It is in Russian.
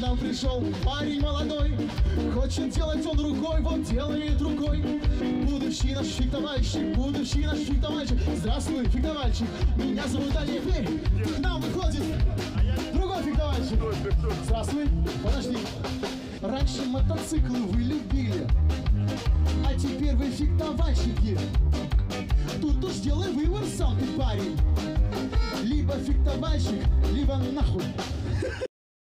нам пришел. Парень молодой Хочет делать он рукой, вот делает рукой. Будущий наш фехтовальщик, будущий наш фехтовальщик. Здравствуй, фехтовальщик, меня зовут Олег. Верь К нам выходит другой фехтовальщик. Здравствуй, подожди. Раньше мотоциклы вы любили А теперь вы фехтовальщики. Тут уж сделай выбор сам ты, парень. Либо фехтовальщик, либо нахуй.